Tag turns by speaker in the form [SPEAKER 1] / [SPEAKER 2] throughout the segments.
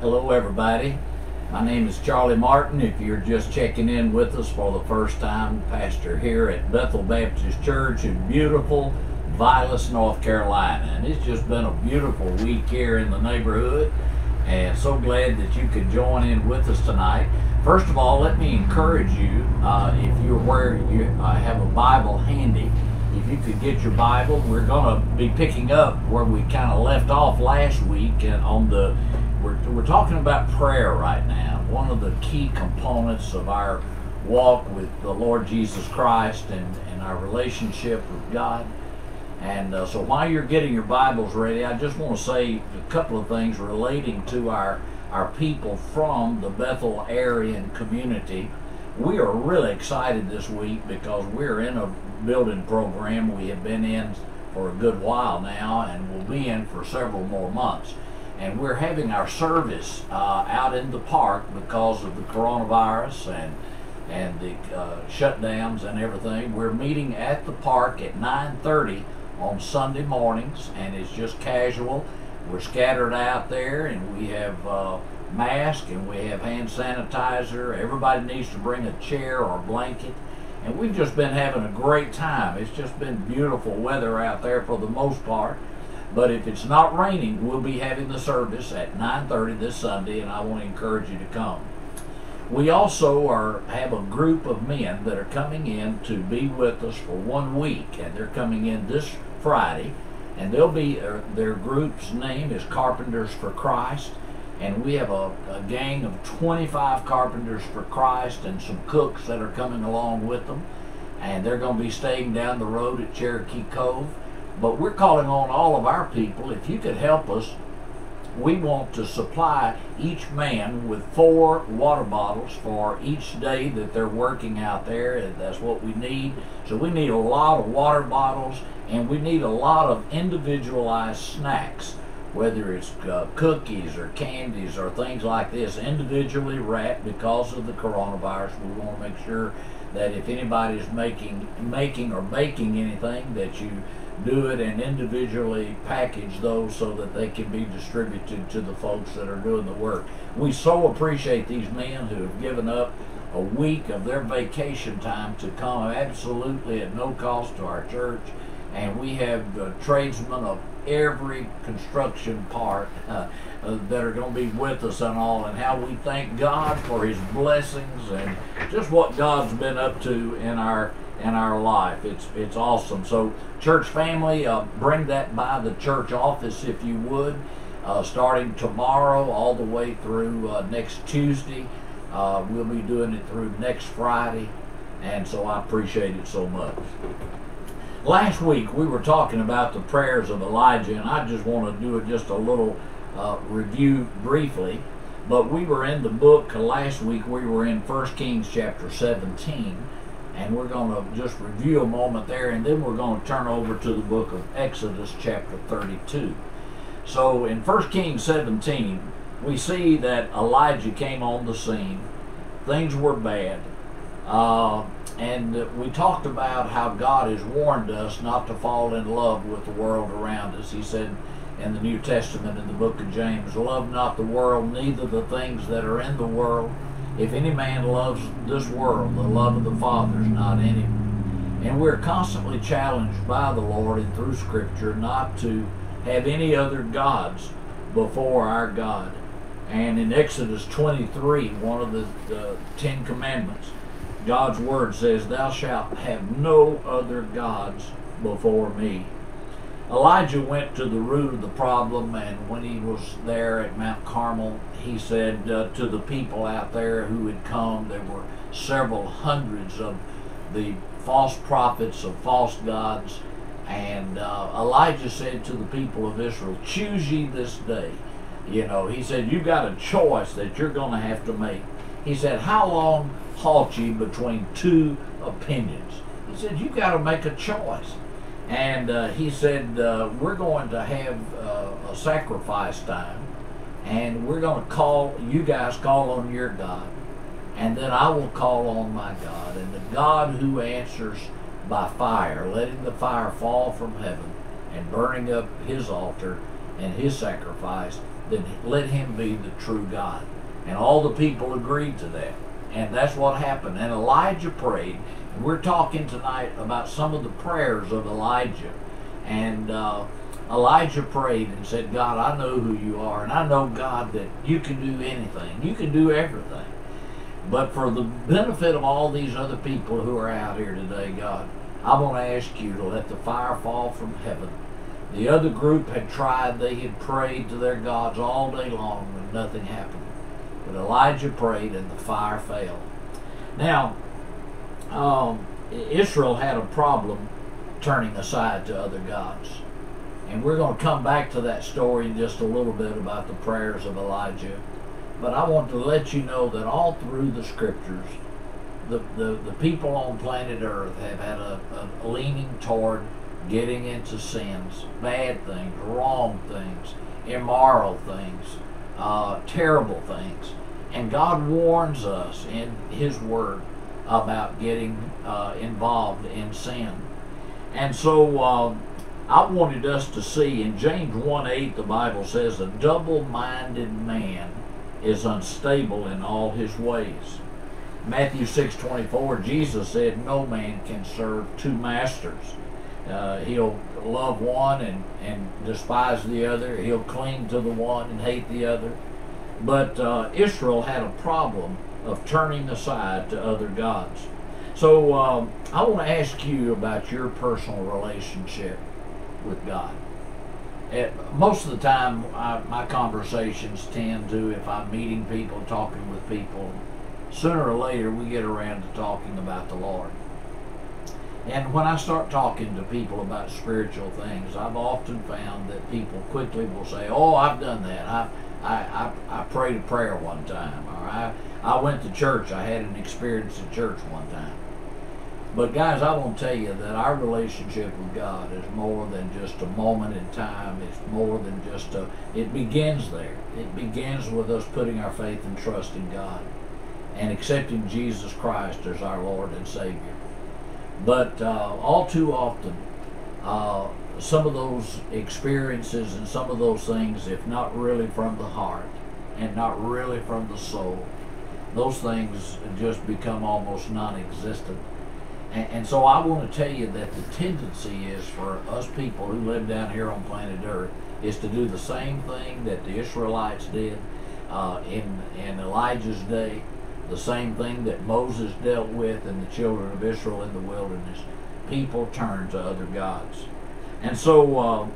[SPEAKER 1] Hello, everybody. My name is Charlie Martin. If you're just checking in with us for the first time, pastor here at Bethel Baptist Church in beautiful Vilas, North Carolina. And it's just been a beautiful week here in the neighborhood. And so glad that you could join in with us tonight. First of all, let me encourage you, uh, if you're where you uh, have a Bible handy, if you could get your Bible, we're going to be picking up where we kind of left off last week and on the we're, we're talking about prayer right now. One of the key components of our walk with the Lord Jesus Christ and, and our relationship with God. And uh, so while you're getting your Bibles ready, I just want to say a couple of things relating to our, our people from the Bethel area community. We are really excited this week because we're in a building program we have been in for a good while now and will be in for several more months and we're having our service uh, out in the park because of the coronavirus and and the uh, shutdowns and everything. We're meeting at the park at 9:30 on Sunday mornings, and it's just casual. We're scattered out there, and we have uh, masks and we have hand sanitizer. Everybody needs to bring a chair or a blanket. And we've just been having a great time. It's just been beautiful weather out there for the most part but if it's not raining, we'll be having the service at 9:30 this Sunday, and I want to encourage you to come. We also are have a group of men that are coming in to be with us for one week, and they're coming in this Friday, and they'll be uh, their group's name is Carpenters for Christ, and we have a, a gang of 25 Carpenters for Christ and some cooks that are coming along with them, and they're going to be staying down the road at Cherokee Cove but we're calling on all of our people, if you could help us, we want to supply each man with four water bottles for each day that they're working out there. And that's what we need. So we need a lot of water bottles and we need a lot of individualized snacks, whether it's uh, cookies or candies or things like this, individually wrapped because of the coronavirus. We want to make sure that if anybody's making making or baking anything that you do it and individually package those so that they can be distributed to the folks that are doing the work. We so appreciate these men who have given up a week of their vacation time to come absolutely at no cost to our church. And we have uh, tradesmen of every construction part uh, uh, that are going to be with us and all, and how we thank God for His blessings and just what God's been up to in our in our life. It's it's awesome. So, church family, uh, bring that by the church office if you would, uh, starting tomorrow all the way through uh, next Tuesday. Uh, we'll be doing it through next Friday, and so I appreciate it so much. Last week we were talking about the prayers of Elijah, and I just want to do it just a little uh, review briefly. But we were in the book last week. We were in 1 Kings chapter 17 and we're going to just review a moment there, and then we're going to turn over to the book of Exodus, chapter 32. So in 1 Kings 17, we see that Elijah came on the scene. Things were bad. Uh, and we talked about how God has warned us not to fall in love with the world around us. He said in the New Testament, in the book of James, Love not the world, neither the things that are in the world. If any man loves this world, the love of the Father is not in him. And we're constantly challenged by the Lord and through Scripture not to have any other gods before our God. And in Exodus 23, one of the, the Ten Commandments, God's Word says, Thou shalt have no other gods before me. Elijah went to the root of the problem, and when he was there at Mount Carmel, he said uh, to the people out there who had come, there were several hundreds of the false prophets of false gods. And uh, Elijah said to the people of Israel, Choose ye this day. You know, he said, You've got a choice that you're going to have to make. He said, How long halt ye between two opinions? He said, You've got to make a choice. And uh, he said, uh, We're going to have uh, a sacrifice time, and we're going to call, you guys call on your God, and then I will call on my God. And the God who answers by fire, letting the fire fall from heaven and burning up his altar and his sacrifice, then let him be the true God. And all the people agreed to that. And that's what happened. And Elijah prayed. We're talking tonight about some of the prayers of Elijah. And uh, Elijah prayed and said, God, I know who you are. And I know, God, that you can do anything. You can do everything. But for the benefit of all these other people who are out here today, God, I want to ask you to let the fire fall from heaven. The other group had tried, they had prayed to their gods all day long and nothing happened. But Elijah prayed and the fire fell. Now, um, Israel had a problem turning aside to other gods. And we're going to come back to that story in just a little bit about the prayers of Elijah. But I want to let you know that all through the scriptures, the, the, the people on planet Earth have had a, a leaning toward getting into sins, bad things, wrong things, immoral things, uh, terrible things. And God warns us in His Word about getting uh, involved in sin. And so uh, I wanted us to see in James 1 8, the Bible says, a double minded man is unstable in all his ways. Matthew 6:24 Jesus said no man can serve two masters. Uh, he'll love one and, and despise the other. He'll cling to the one and hate the other. But uh, Israel had a problem of turning aside to other gods. So um, I want to ask you about your personal relationship with God most of the time, I, my conversations tend to, if I'm meeting people, talking with people, sooner or later we get around to talking about the Lord. And when I start talking to people about spiritual things, I've often found that people quickly will say, "Oh, I've done that. I, I, I, I prayed a prayer one time, or I, I went to church. I had an experience at church one time." But guys, I want to tell you that our relationship with God is more than just a moment in time. It's more than just a. It begins there. It begins with us putting our faith and trust in God, and accepting Jesus Christ as our Lord and Savior. But uh, all too often, uh, some of those experiences and some of those things, if not really from the heart and not really from the soul, those things just become almost non-existent and, and, so I want to tell you that the tendency is for us people who live down here on planet Earth is to do the same thing that the Israelites did uh, in, in Elijah's day, the same thing that Moses dealt with and the children of Israel in the wilderness. People turn to other gods. And so uh,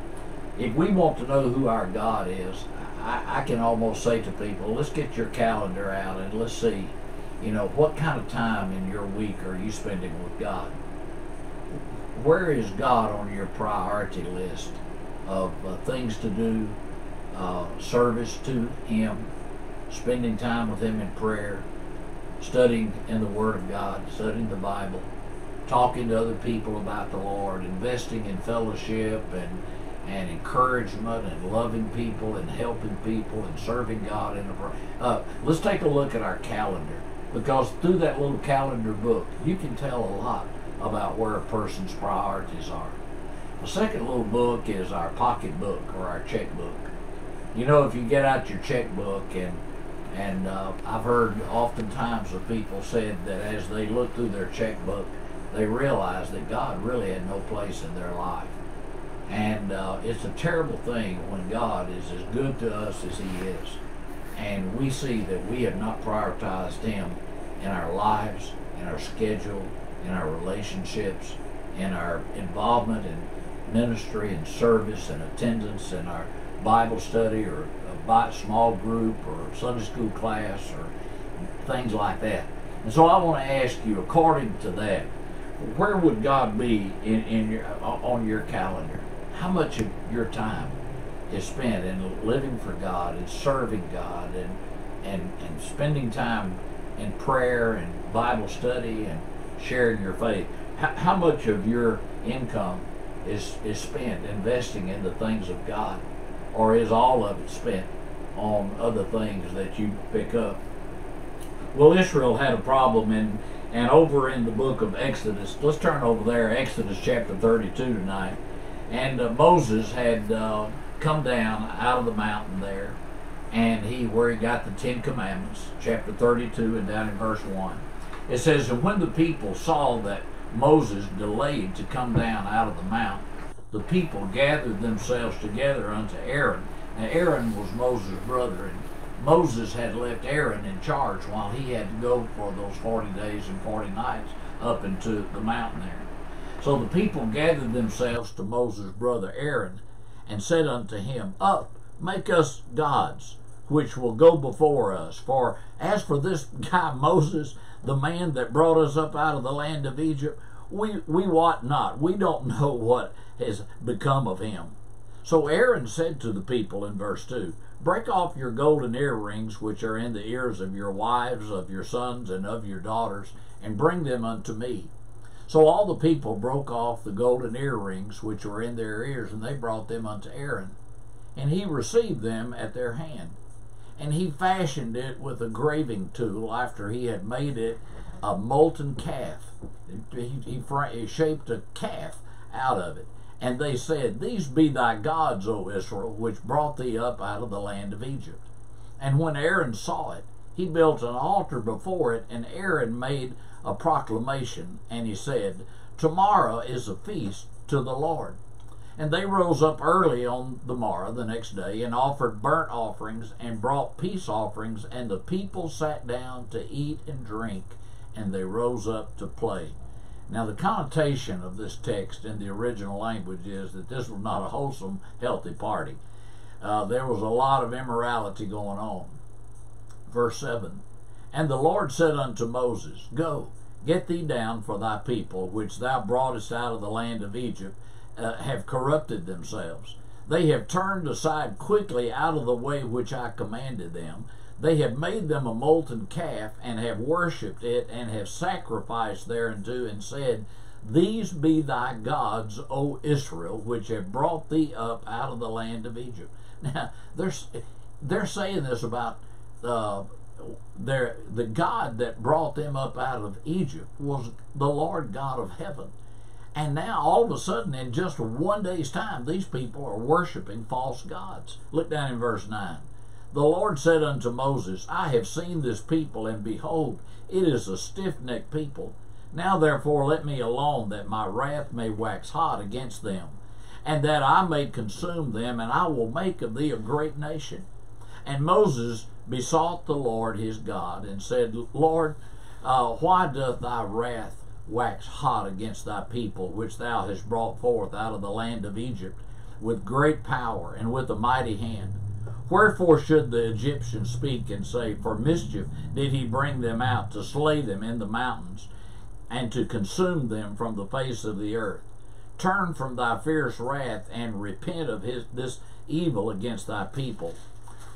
[SPEAKER 1] if we want to know who our God is, I, I can almost say to people, let's get your calendar out and let's see you know, what kind of time in your week are you spending with God? Where is God on your priority list of uh, things to do, uh, service to Him, spending time with Him in prayer, studying in the Word of God, studying the Bible, talking to other people about the Lord, investing in fellowship and and encouragement and loving people and helping people and serving God in a uh, let's take a look at our calendar because through that little calendar book, you can tell a lot about where a person's priorities are. The second little book is our pocketbook or our checkbook. You know, if you get out your checkbook and and uh, I've heard oftentimes of people said that as they look through their checkbook, they realize that God really had no place in their life. And uh, it's a terrible thing when God is as good to us as He is. And we see that we have not prioritized Him in our lives, in our schedule, in our relationships, in our involvement in ministry and service and attendance in our Bible study or a small group or Sunday school class or things like that. And so I want to ask you, according to that, where would God be in, in your, on your calendar? How much of your time is spent in living for God and serving God and, and, and spending time in prayer and Bible study and sharing your faith, how, how much of your income is, is spent investing in the things of God? Or is all of it spent on other things that you pick up? Well, Israel had a problem in and over in the book of Exodus. Let's turn over there, Exodus chapter 32 tonight. And uh, Moses had uh, come down out of the mountain there and he where he got the Ten Commandments, chapter 32 and down in verse 1. It says, And when the people saw that Moses delayed to come down out of the mount, the people gathered themselves together unto Aaron. Now Aaron was Moses' brother, and Moses had left Aaron in charge while he had to go for those 40 days and 40 nights up into the mountain there. So the people gathered themselves to Moses' brother Aaron and said unto him, Up, make us gods, which will go before us. For as for this guy Moses, the man that brought us up out of the land of Egypt, we, we wot not. We don't know what has become of him. So Aaron said to the people in verse 2 Break off your golden earrings which are in the ears of your wives, of your sons, and of your daughters, and bring them unto me. So all the people broke off the golden earrings which were in their ears, and they brought them unto Aaron. And he received them at their hand. And he fashioned it with a graving tool after he had made it a molten calf. He, he, he shaped a calf out of it. And they said, These be thy gods, O Israel, which brought thee up out of the land of Egypt. And when Aaron saw it, he built an altar before it, and Aaron made a proclamation, and he said, Tomorrow is a feast to the Lord. And they rose up early on the morrow, the next day, and offered burnt offerings and brought peace offerings, and the people sat down to eat and drink, and they rose up to play. Now, the connotation of this text in the original language is that this was not a wholesome, healthy party. Uh, there was a lot of immorality going on. Verse 7 And the Lord said unto Moses, Go, get thee down, for thy people, which thou broughtest out of the land of Egypt, uh, have corrupted themselves. They have turned aside quickly out of the way which I commanded them. They have made them a molten calf, and have worshipped it, and have sacrificed thereunto, and said, These be thy gods, O Israel, which have brought thee up out of the land of Egypt. Now, they're, they're saying this about uh, their, the God that brought them up out of Egypt was the Lord God of heaven. And now, all of a sudden, in just one day's time, these people are worshiping false gods. Look down in verse 9. The Lord said unto Moses, I have seen this people, and behold, it is a stiff necked people. Now therefore let me alone, that my wrath may wax hot against them, and that I may consume them, and I will make of thee a great nation. And Moses besought the Lord his God, and said, Lord, uh, why doth thy wrath wax hot against thy people, which thou hast brought forth out of the land of Egypt, with great power and with a mighty hand? Wherefore should the Egyptians speak and say, For mischief did he bring them out to slay them in the mountains, and to consume them from the face of the earth? Turn from thy fierce wrath and repent of his, this evil against thy people.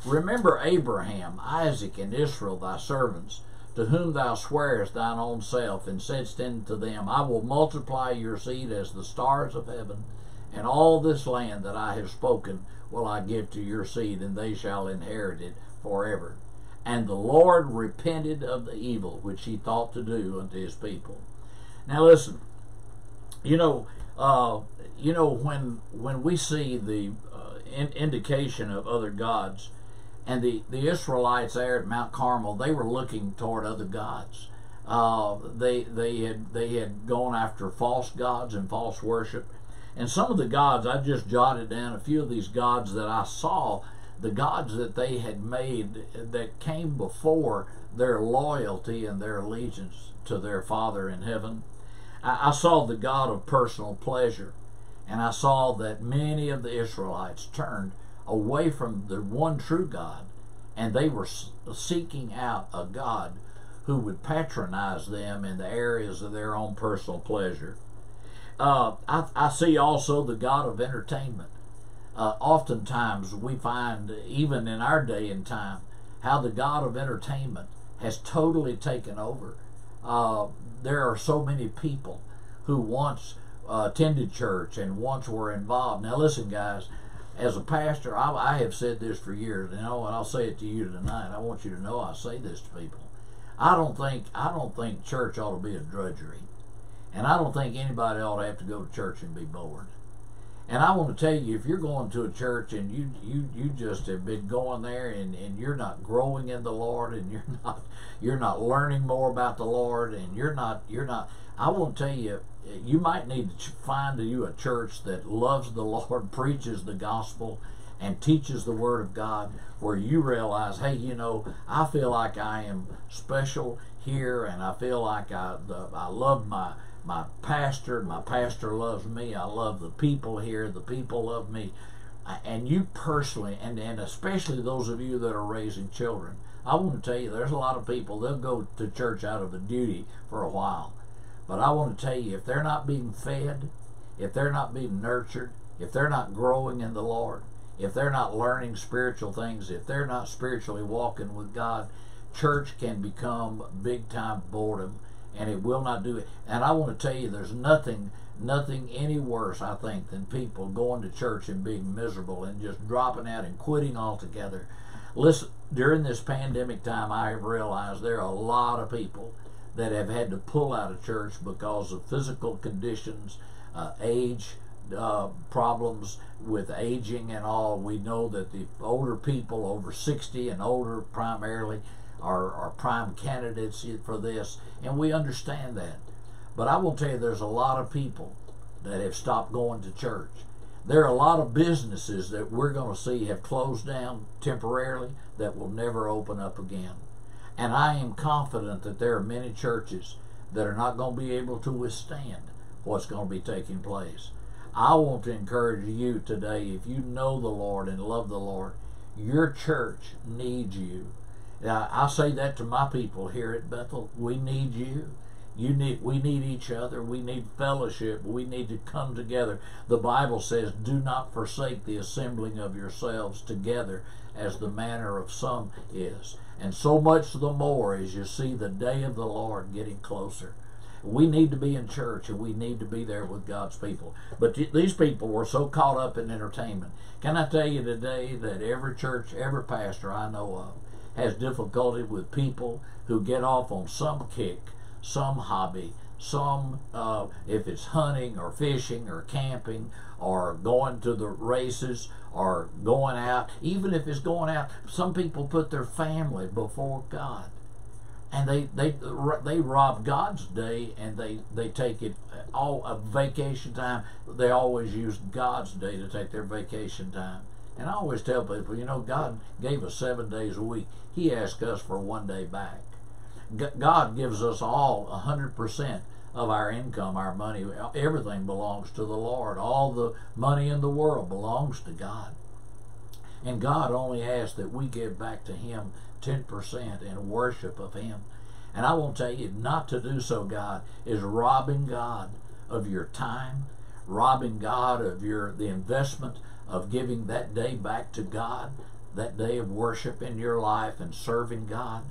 [SPEAKER 1] Remember Abraham, Isaac, and Israel thy servants, to whom thou swearest thine own self, and saidst unto them, I will multiply your seed as the stars of heaven, and all this land that I have spoken will I give to your seed, and they shall inherit it forever. And the Lord repented of the evil which he thought to do unto his people. Now listen, you know, uh, you know when when we see the uh, in, indication of other gods, and the the Israelites there at Mount Carmel, they were looking toward other gods. Uh, they they had they had gone after false gods and false worship, and some of the gods, I just jotted down a few of these gods that I saw, the gods that they had made that came before their loyalty and their allegiance to their Father in heaven. I, I saw the God of personal pleasure, and I saw that many of the Israelites turned away from the one true God, and they were seeking out a God who would patronize them in the areas of their own personal pleasure. Uh, I, I, see also the God of entertainment. Uh, oftentimes we find, even in our day and time, how the God of entertainment has totally taken over. Uh, there are so many people who once uh, attended church and once were involved. Now, listen, guys, as a pastor, I, I have said this for years, and I'll say it to you tonight. I want you to know I say this to people. I don't think I don't think church ought to be a drudgery. And I don't think anybody ought to have to go to church and be bored. And I want to tell you, if you're going to a church and you you you just have been going there and, and you're not growing in the Lord and you're not you're not learning more about the Lord and you're not you're not I want to tell you you might need to find you a church that loves the Lord, preaches the gospel, and teaches the Word of God, where you realize, hey, you know, I feel like I am special here, and I feel like I the, I love my my pastor, my pastor loves me. I love the people here. The people love me. And you personally, and, and especially those of you that are raising children, I want to tell you, there's a lot of people, they'll go to church out of a duty for a while. But I want to tell you, if they're not being fed, if they're not being nurtured, if they're not growing in the Lord, if they're not learning spiritual things, if they're not spiritually walking with God, church can become big time boredom and it will not do it. And I want to tell you, there's nothing, nothing any worse, I think, than people going to church and being miserable and just dropping out and quitting altogether. Listen, during this pandemic time, I have realized there are a lot of people that have had to pull out of church because of physical conditions, uh, age, uh, problems with aging and all. We know that the older people over 60 and older primarily are, are prime candidates for this, and we understand that. But I will tell you, there's a lot of people that have stopped going to church. There are a lot of businesses that we're going to see have closed down temporarily that will never open up again. And I am confident that there are many churches that are not going to be able to withstand what's going to be taking place. I want to encourage you today, if you know the Lord and love the Lord, your church needs you. Now, I say that to my people here at Bethel. We need you. You need we need each other. We need fellowship. We need to come together. The Bible says, "Do not forsake the assembling of yourselves together as the manner of some is." And so much the more as you see the day of the Lord getting closer. We need to be in church and we need to be there with God's people. But these people were so caught up in entertainment. Can I tell you today that every church, every pastor I know of has difficulty with people who get off on some kick, some hobby, some, uh, if it's hunting or fishing or camping or going to the races or going out, even if it's going out, some people put their family before God and they they they rob God's day and they they take it all a vacation time. They always use God's day to take their vacation time. And I always tell people, you know, God gave us seven days a week. He asked us for one day back. God gives us all a hundred percent of our income, our money. Everything belongs to the Lord. All the money in the world belongs to God. And God only asks that we give back to Him 10% in worship of Him. And I won't tell you, not to do so, God, is robbing God of your time, robbing God of your the investment of giving that day back to God, that day of worship in your life and serving God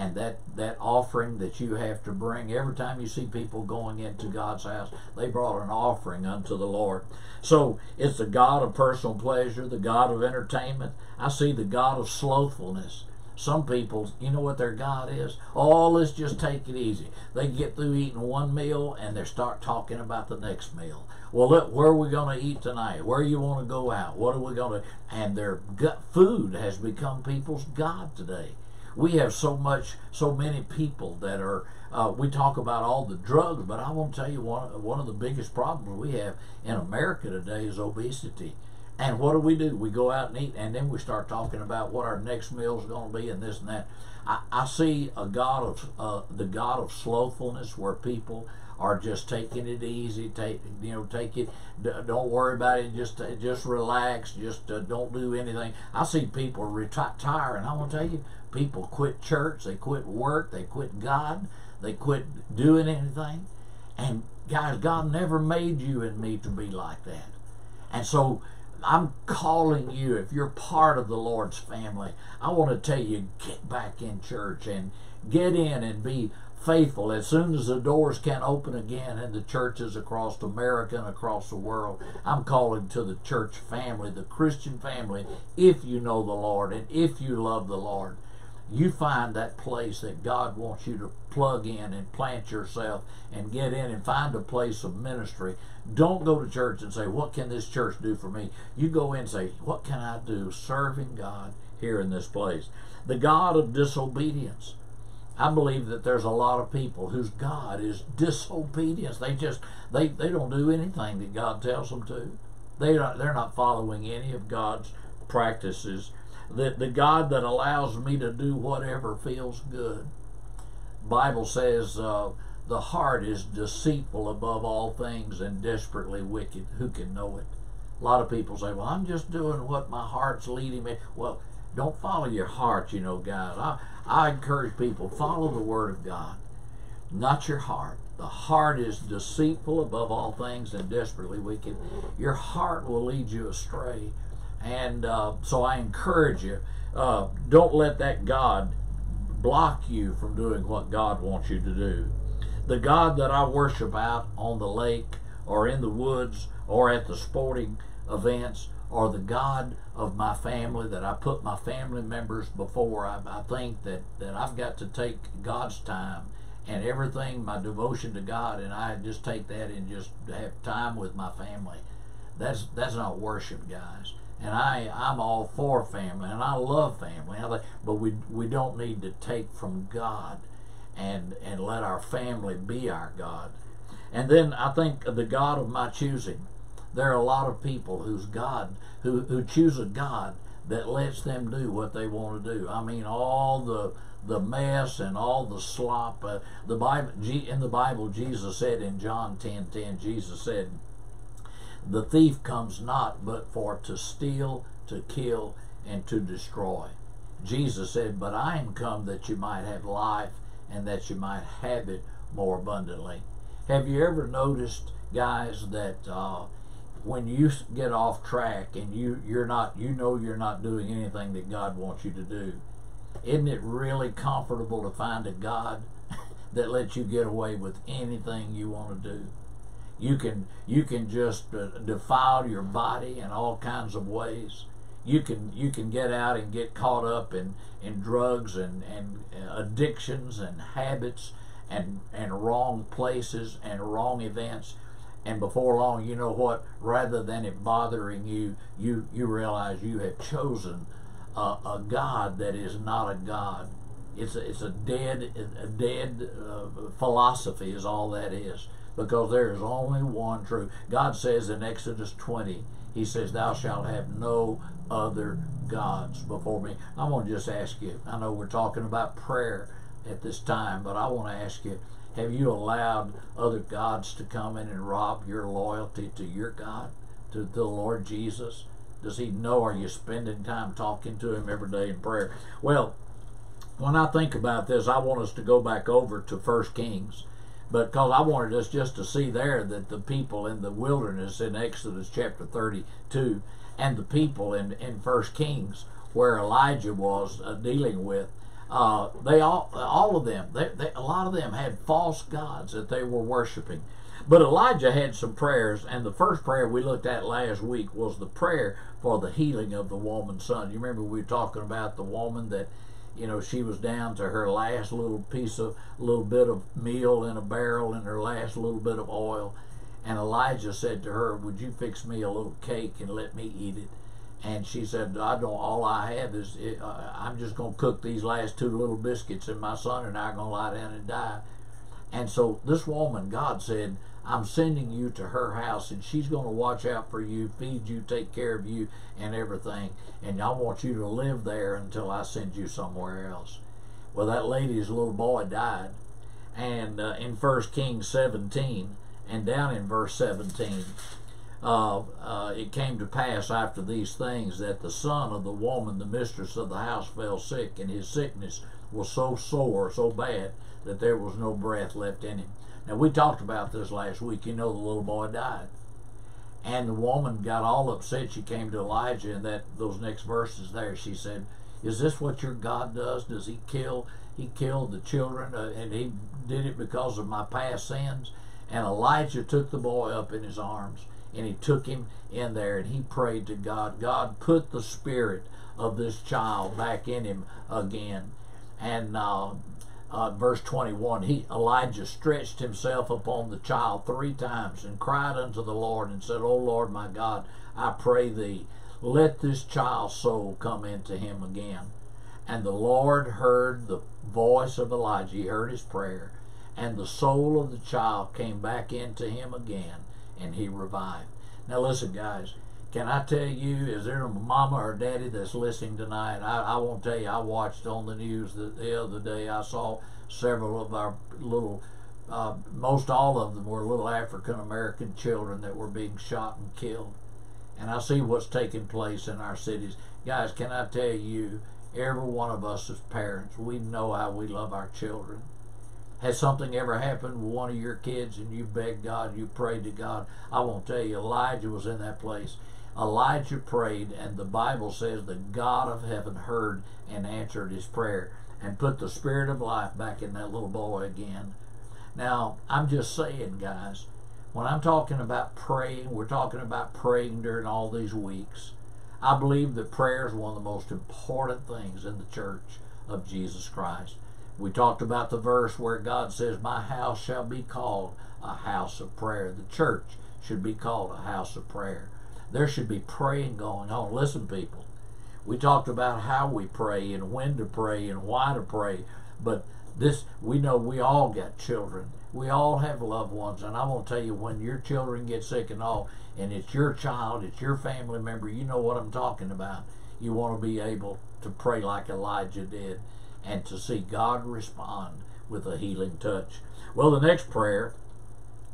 [SPEAKER 1] and that that offering that you have to bring every time you see people going into God's house they brought an offering unto the Lord so it's the God of personal pleasure the God of entertainment I see the God of slothfulness some people, you know what their God is? Oh, let's just take it easy. They get through eating one meal and they start talking about the next meal. Well, look, where are we going to eat tonight? Where you want to go out? What are we going to? And their gut food has become people's God today. We have so much, so many people that are. Uh, we talk about all the drugs, but I want to tell you one one of the biggest problems we have in America today is obesity. And what do we do? We go out and eat, and then we start talking about what our next meal is going to be, and this and that. I, I see a God of uh, the God of slothfulness, where people are just taking it easy. Take you know, take it. Don't worry about it. Just just relax. Just uh, don't do anything. I see people retire, and I want to tell you, people quit church. They quit work. They quit God. They quit doing anything. And guys, God never made you and me to be like that. And so I'm calling you, if you're part of the Lord's family, I want to tell you get back in church and get in and be faithful. As soon as the doors can open again in the churches across America and across the world, I'm calling to the church family, the Christian family, if you know the Lord and if you love the Lord. You find that place that God wants you to plug in and plant yourself and get in and find a place of ministry. Don't go to church and say, What can this church do for me? You go in and say, What can I do serving God here in this place? The God of disobedience. I believe that there's a lot of people whose God is disobedience. They just they, they don't do anything that God tells them to. They are, they're not following any of God's practices the, the God that allows me to do whatever feels good. Bible says uh, the heart is deceitful above all things and desperately wicked. Who can know it? A lot of people say, "Well, I'm just doing what my heart's leading me." Well, don't follow your heart, you know, guys. I, I encourage people follow the Word of God, not your heart. The heart is deceitful above all things and desperately wicked. Your heart will lead you astray and uh, so I encourage you, uh, don't let that God block you from doing what God wants you to do. The God that I worship out on the lake or in the woods or at the sporting events or the God of my family that I put my family members before. I, I think that, that I've got to take God's time and everything, my devotion to God, and I just take that and just have time with my family. That's that's not worship, guys and I I'm all for family and I love family, but we we don't need to take from God and and let our family be our God. And then I think the God of my choosing. There are a lot of people whose God who who choose a God that lets them do what they want to do. I mean, all the the mess and all the slop. Uh, the Bible in the Bible, Jesus said in John ten ten, Jesus said the thief comes not but for to steal, to kill, and to destroy. Jesus said, But I am come that you might have life and that you might have it more abundantly. Have you ever noticed, guys, that uh, when you get off track and you, you're not, you know you're not doing anything that God wants you to do, isn't it really comfortable to find a God that lets you get away with anything you want to do? You can you can just uh, defile your body in all kinds of ways. You can you can get out and get caught up in, in drugs and, and uh, addictions and habits and and wrong places and wrong events. And before long you know what? Rather than it bothering you you you realize you have chosen a, a god that is not a god. It's a, it's a dead a dead uh, philosophy is all that is because there is only one true. God says in Exodus 20, He says, Thou shalt have no other gods before me. I want to just ask you, I know we're talking about prayer at this time, but I want to ask you, have you allowed other gods to come in and rob your loyalty to your God, to, the Lord Jesus? Does He know? Are you spending time talking to Him every day in prayer? Well, when I think about this, I want us to go back over to First Kings but because I wanted us just to see there that the people in the wilderness in Exodus chapter 32 and the people in, in First Kings where Elijah was uh, dealing with, uh, they all, all of them, they, they, a lot of them had false gods that they were worshiping. But Elijah had some prayers, and the first prayer we looked at last week was the prayer for the healing of the woman's son. You remember we were talking about the woman that you know, she was down to her last little piece of, little bit of meal in a barrel and her last little bit of oil. And Elijah said to her, Would you fix me a little cake and let me eat it? And she said, I don't, all I have is, uh, I'm just going to cook these last two little biscuits and my son and I are going to lie down and die. And so this woman, God said, I'm sending you to her house and she's going to watch out for you, feed you, take care of you, and everything. And I want you to live there until I send you somewhere else. Well, that lady's little boy died. And uh, in 1 Kings 17, and down in verse 17, uh, uh, it came to pass after these things that the son of the woman, the mistress of the house, fell sick, and his sickness was so sore, so bad, that there was no breath left in him. Now, we talked about this last week. You know, the little boy died. And the woman got all upset. She came to Elijah, and that those next verses there, she said, "Is this what your God does? Does He kill? He killed the children, uh, and He did it because of my past sins." And Elijah took the boy up in his arms, and he took him in there, and he prayed to God. God put the spirit of this child back in him again. And uh, uh, verse 21, he Elijah stretched himself upon the child three times and cried unto the Lord and said, O Lord my God, I pray thee, let this child's soul come into him again. And the Lord heard the voice of Elijah, he heard his prayer, and the soul of the child came back into him again, and he revived. Now listen, guys, can I tell you, is there a mama or daddy that's listening tonight? I, I won't tell you, I watched on the news the, the other day, I saw several of our little, uh, most all of them were little African American children that were being shot and killed. And I see what's taking place in our cities. Guys, can I tell you, every one of us as parents, we know how we love our children. Has something ever happened with one of your kids and you begged God, you prayed to God? I won't tell you, Elijah was in that place. Elijah prayed, and the Bible says the God of heaven heard and answered his prayer and put the spirit of life back in that little boy again. Now, I'm just saying, guys, when I'm talking about praying, we're talking about praying during all these weeks. I believe that prayer is one of the most important things in the church of Jesus Christ. We talked about the verse where God says, My house shall be called a house of prayer. The church should be called a house of prayer. There should be praying going on. Listen, people, we talked about how we pray and when to pray and why to pray, but this we know we all got children. We all have loved ones, and I want to tell you when your children get sick and all, and it's your child, it's your family member, you know what I'm talking about. You want to be able to pray like Elijah did and to see God respond with a healing touch. Well, the next prayer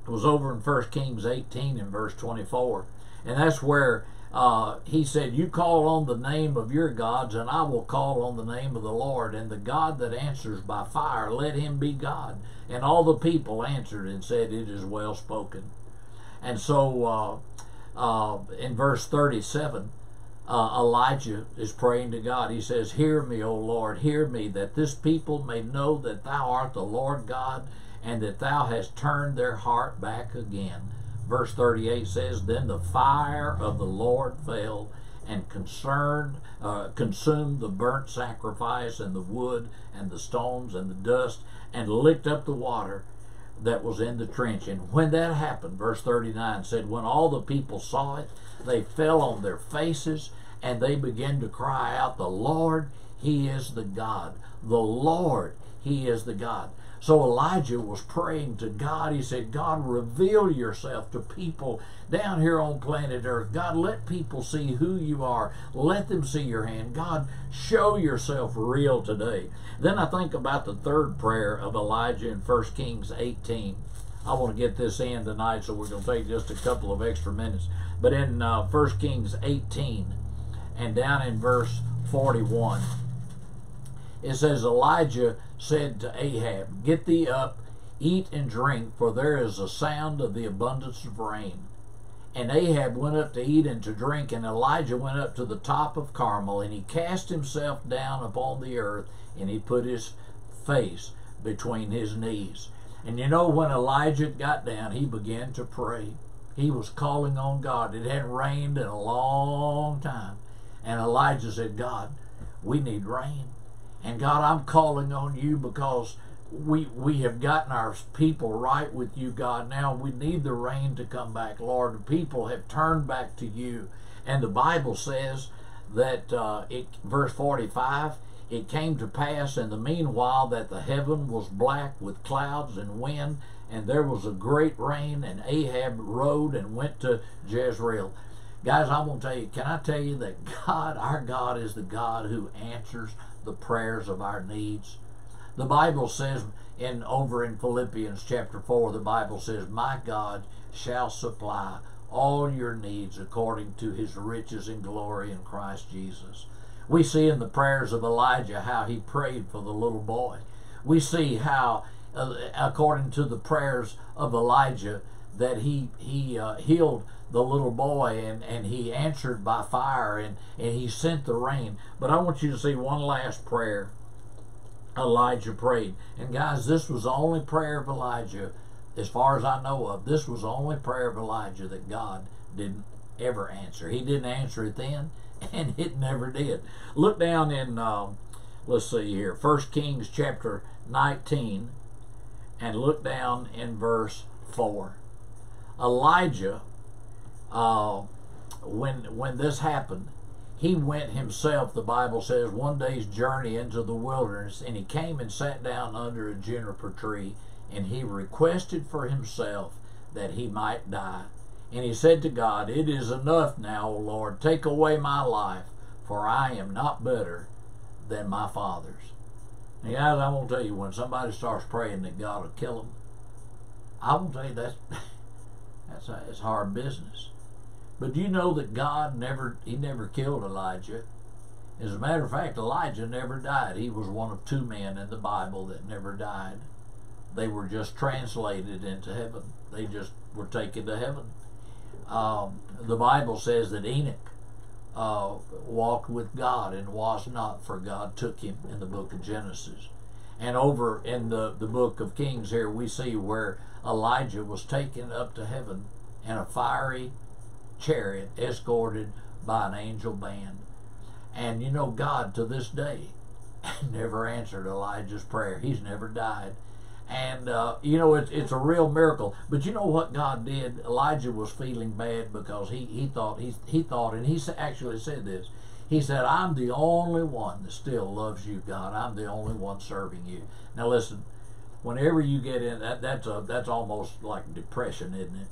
[SPEAKER 1] was over in 1 Kings 18 and verse 24. And that's where uh, he said, You call on the name of your gods, and I will call on the name of the Lord. And the God that answers by fire, let him be God. And all the people answered and said, It is well spoken. And so uh, uh, in verse 37, uh, Elijah is praying to God. He says, Hear me, O Lord, hear me, that this people may know that thou art the Lord God, and that thou hast turned their heart back again verse 38 says, Then the fire of the Lord fell and concerned, uh, consumed the burnt sacrifice and the wood and the stones and the dust and licked up the water that was in the trench. And when that happened, verse 39 said, When all the people saw it, they fell on their faces and they began to cry out, The Lord, He is the God. The Lord, He is the God. So Elijah was praying to God. He said, God, reveal yourself to people down here on planet Earth. God, let people see who you are. Let them see your hand. God, show yourself real today. Then I think about the third prayer of Elijah in 1 Kings 18. I want to get this in tonight, so we're going to take just a couple of extra minutes. But in uh, 1 Kings 18 and down in verse 41, it says, Elijah said to Ahab, Get thee up, eat and drink, for there is a sound of the abundance of rain. And Ahab went up to eat and to drink, and Elijah went up to the top of Carmel, and he cast himself down upon the earth, and he put his face between his knees. And you know, when Elijah got down, he began to pray. He was calling on God. It hadn't rained in a long time. And Elijah said, God, we need rain. And God, I'm calling on you because we we have gotten our people right with you, God. Now we need the rain to come back, Lord. The people have turned back to you, and the Bible says that uh, it, verse 45. It came to pass in the meanwhile that the heaven was black with clouds and wind, and there was a great rain, and Ahab rode and went to Jezreel. Guys, I'm going to tell you, can I tell you that God, our God, is the God who answers the prayers of our needs. The Bible says in over in Philippians chapter 4, the Bible says, My God shall supply all your needs according to his riches and glory in Christ Jesus. We see in the prayers of Elijah how he prayed for the little boy. We see how, uh, according to the prayers of Elijah, that he he uh, healed the little boy and, and he answered by fire and, and he sent the rain. But I want you to see one last prayer Elijah prayed. And guys, this was the only prayer of Elijah, as far as I know of, this was the only prayer of Elijah that God didn't ever answer. He didn't answer it then, and it never did. Look down in uh, let's see here. First Kings chapter 19 and look down in verse 4. Elijah, uh, when when this happened, he went himself, the Bible says, one day's journey into the wilderness, and he came and sat down under a juniper tree, and he requested for himself that he might die. And he said to God, It is enough now, O Lord, take away my life, for I am not better than my fathers. And guys, I won't tell you, when somebody starts praying that God will kill them, I will tell you that's, that's, uh, it's hard business. But do you know that God never he never killed Elijah? As a matter of fact, Elijah never died. He was one of two men in the Bible that never died. They were just translated into heaven. They just were taken to heaven. Um, the Bible says that Enoch uh, walked with God and was not, for God took him in the book of Genesis. And over in the, the book of Kings here, we see where Elijah was taken up to heaven in a fiery chariot escorted by an angel band. And you know, God to this day never answered Elijah's prayer. He's never died. And, uh, you know, it's, it's a real miracle. But you know what God did? Elijah was feeling bad because he, he thought, he, he thought, and he actually said this. He said, I'm the only one that still loves you, God. I'm the only one serving you. Now listen, whenever you get in that that's a that's almost like depression, isn't it?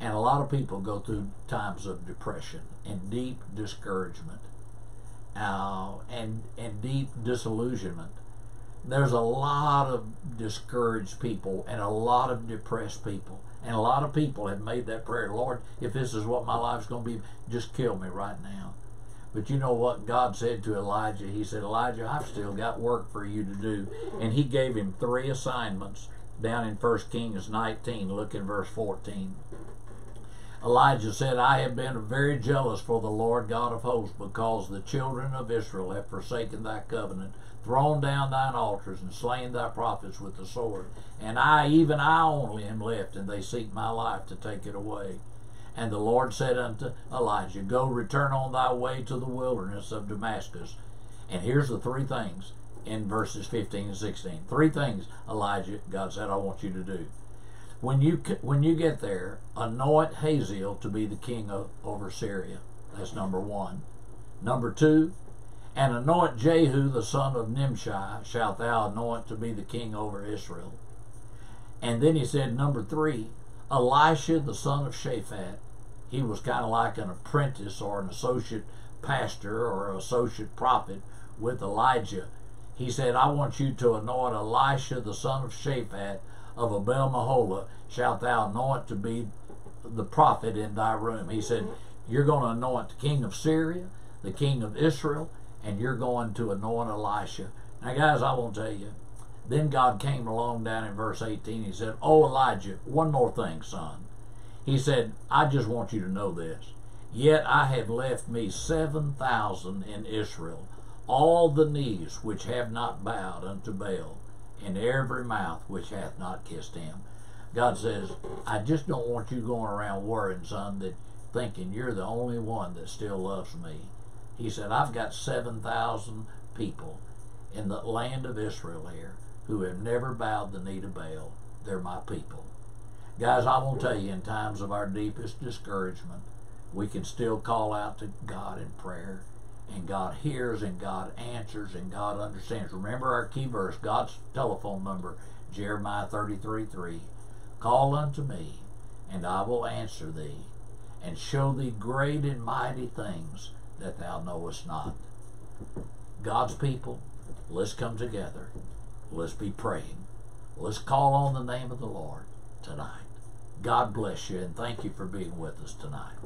[SPEAKER 1] And a lot of people go through times of depression and deep discouragement uh, and, and deep disillusionment. There's a lot of discouraged people and a lot of depressed people. And a lot of people have made that prayer Lord, if this is what my life's going to be, just kill me right now. But you know what God said to Elijah? He said, Elijah, I've still got work for you to do. And he gave him three assignments down in 1 Kings 19. Look in verse 14. Elijah said, I have been very jealous for the Lord God of hosts, because the children of Israel have forsaken thy covenant, thrown down thine altars, and slain thy prophets with the sword. And I, even I only, am left, and they seek my life to take it away. And the Lord said unto Elijah, Go return on thy way to the wilderness of Damascus. And here's the three things in verses 15 and 16. Three things, Elijah, God said, I want you to do. When you when you get there, anoint Hazael to be the king of, over Syria. That's number one. Number two, and anoint Jehu the son of Nimshi shalt thou anoint to be the king over Israel. And then he said, number three, Elisha the son of Shaphat. He was kind of like an apprentice or an associate pastor or associate prophet with Elijah. He said, I want you to anoint Elisha the son of Shaphat of Abel Meholah shalt thou anoint to be the prophet in thy room. He said, You're going to anoint the king of Syria, the king of Israel, and you're going to anoint Elisha. Now, guys, I won't tell you. Then God came along down in verse 18. He said, Oh, Elijah, one more thing, son. He said, I just want you to know this. Yet I have left me 7,000 in Israel, all the knees which have not bowed unto Baal and every mouth which hath not kissed him. God says, I just don't want you going around worrying, son, that thinking you're the only one that still loves me. He said, I've got 7,000 people in the land of Israel here who have never bowed the knee to Baal. They're my people. Guys, I will tell you, in times of our deepest discouragement, we can still call out to God in prayer and God hears and God answers and God understands. Remember our key verse, God's telephone number, Jeremiah 33 3. Call unto me, and I will answer thee, and show thee great and mighty things that thou knowest not. God's people, let's come together. Let's be praying. Let's call on the name of the Lord tonight. God bless you, and thank you for being with us tonight.